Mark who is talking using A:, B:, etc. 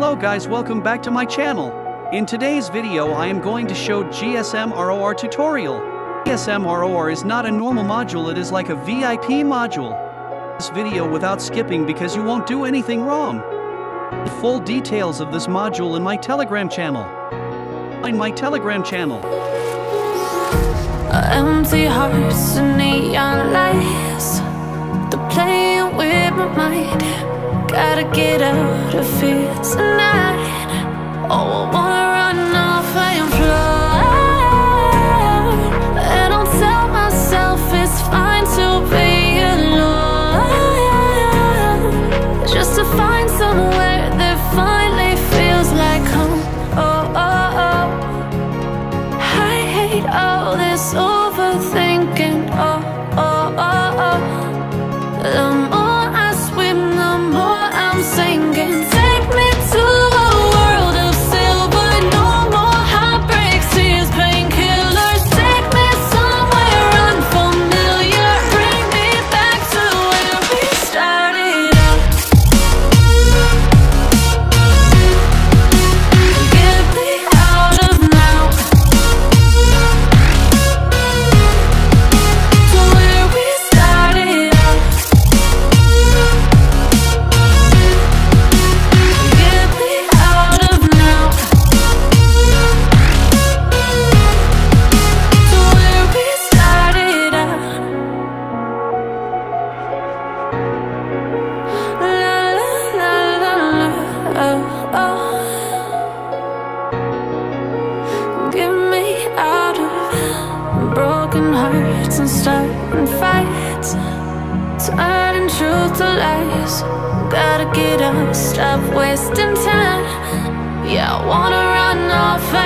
A: Hello guys welcome back to my channel. In today's video I am going to show GSM ROR tutorial. GSM ROR is not a normal module it is like a VIP module. This video without skipping because you won't do anything wrong. The full details of this module in my telegram channel. In my telegram channel.
B: Empty hearts and neon lights They're playing with my mind Gotta get out of here tonight. Oh, I wanna oh. Get me out of broken hearts and starting fights. Turning truth to lies. Gotta get up, stop wasting time. Yeah, I wanna run off